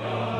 Amen.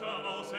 Mutter außer